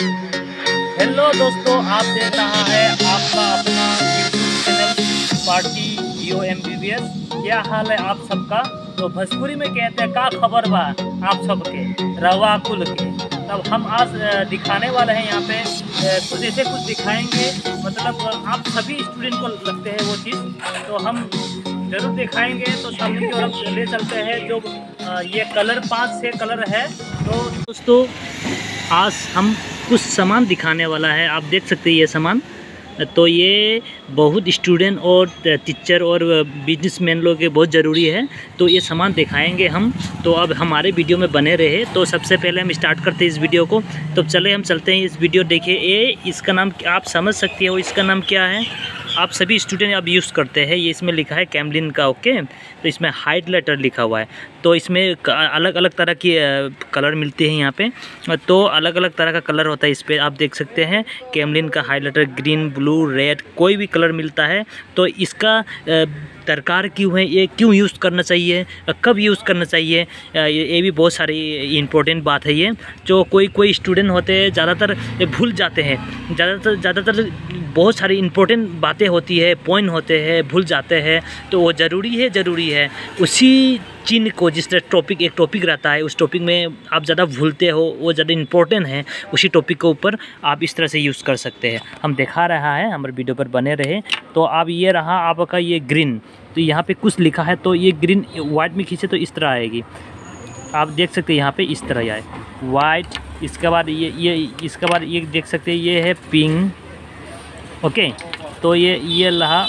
Hello दोस्तों, आप देख रहा है आपका अपना चैनल पार्टी जियो एम बी बी एस क्या हाल है आप सबका? तो भोजपुरी में कहते हैं, का खबर बा आप सबके, रवा कुल के। तब हम आज दिखाने वाले हैं यहाँ पे। कुछ ऐसे कुछ दिखाएँगे मतलब आप सभी स्टूडेंट को लगते हैं वो चीज़। तो हम ज़रूर दिखाएँगे। तो सामने की ओर ले चलते हैं। जो ये कलर पाँच से कलर है। तो दोस्तों, आज हम कुछ सामान दिखाने वाला है, आप देख सकते हैं ये सामान। तो ये बहुत स्टूडेंट और टीचर और बिजनेसमैन लोग के बहुत ज़रूरी है। तो ये सामान दिखाएँगे हम। तो अब हमारे वीडियो में बने रहे। तो सबसे पहले हम स्टार्ट करते हैं इस वीडियो को। तो चले हम चलते हैं इस वीडियो देखिए। ये इसका नाम आप समझ सकती हो, इसका नाम क्या है? आप सभी स्टूडेंट अब यूज़ करते हैं। ये इसमें लिखा है कैमलिन का ओके तो इसमें हाइट लेटर लिखा हुआ है। तो इसमें अलग अलग तरह की कलर मिलती है यहाँ पे। तो अलग अलग तरह का कलर होता है इस पर आप देख सकते हैं कैमलिन का हाइलाइटर ग्रीन ब्लू रेड कोई भी कलर मिलता है। तो इसका दरकार क्यों है? ये क्यों यूज़ करना चाहिए? कब यूज़ करना चाहिए? ये भी बहुत सारी इम्पोर्टेंट बात है ये, जो कोई कोई स्टूडेंट होते हैं, ज़्यादातर भूल जाते हैं। ज़्यादातर ज़्यादातर बहुत सारी इम्पोर्टेंट बातें होती है पॉइंट होते हैं, भूल जाते हैं तो वो ज़रूरी है ज़रूरी है। उसी चिन्ह को, जिस तरह टॉपिक एक टॉपिक रहता है, उस टॉपिक में आप ज़्यादा भूलते हो, वो ज़्यादा इंपॉर्टेंट है, उसी टॉपिक के ऊपर आप इस तरह से यूज़ कर सकते हैं। हम दिखा रहा है, हमारे वीडियो पर बने रहे तो आप ये रहा आपका ये ग्रीन तो यहाँ पे कुछ लिखा है तो ये ग्रीन वाइट में खींचे तो इस तरह आएगी। आप देख सकते हैं यहाँ पे इस तरह आए। वाइट, इसके बाद ये ये, इसके बाद ये देख सकते हैं, ये है पिंक। ओके तो ये ये रहा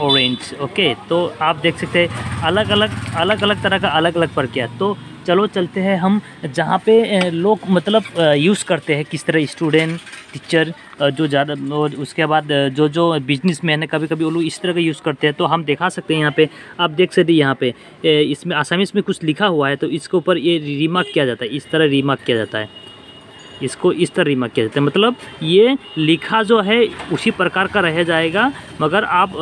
ऑरेंज ओके तो आप देख सकते हैं, अलग अलग अलग अलग तरह का अलग अलग पर किया। तो चलो चलते हैं हम, जहाँ पे लोग मतलब यूज़ करते हैं, किस तरह स्टूडेंट टीचर जो ज़्यादा उसके बाद जो जो बिज़नेस मैन है कभी कभी वो लोग इस तरह का यूज़ करते हैं तो हम दिखा सकते हैं यहाँ पे। आप देख सकते हैं यहाँ पे इसमें आसामीस में कुछ लिखा हुआ है तो इसके ऊपर ये रिमार्क किया जाता है, इस तरह रिमार्क किया जाता है। इसको इस तरह रिमार्क किया जाता है। मतलब ये लिखा जो है, उसी प्रकार का रह जाएगा, मगर आप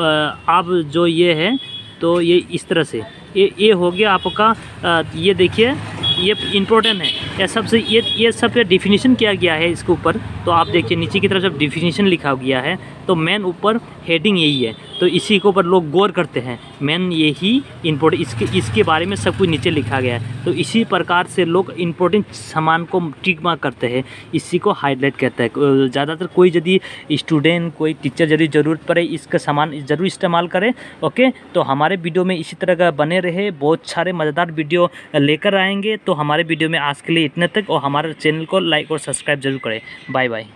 आप जो ये है तो ये इस तरह से। ये ये हो गया आपका ये देखिए, ये इम्पोर्टेंट है। ये सबसे ये ये सब डिफिनीशन किया गया है इसके ऊपर। तो आप देखिए, नीचे की तरफ़ जब डिफिनीशन लिखा गया है तो मेन ऊपर हेडिंग यही है। तो इसी के ऊपर लोग गौर करते हैं। मेन यही इम्पोर्टेंट इसके इसके बारे में सब कुछ नीचे लिखा गया है। तो इसी प्रकार से लोग इम्पोर्टेंट सामान को टिक मार्क करते हैं। इसी को हाईलाइट करता है। ज़्यादातर कोई यदि स्टूडेंट कोई टीचर यदि ज़रूरत पड़े, इसका सामान ज़रूर इस्तेमाल करें ओके तो हमारे वीडियो में इसी तरह का बने रहे। बहुत सारे मज़ेदार वीडियो लेकर आएँगे। तो हमारे वीडियो में आज के लिए इतने तक और हमारे चैनल को लाइक और सब्सक्राइब ज़रूर करें। Bye bye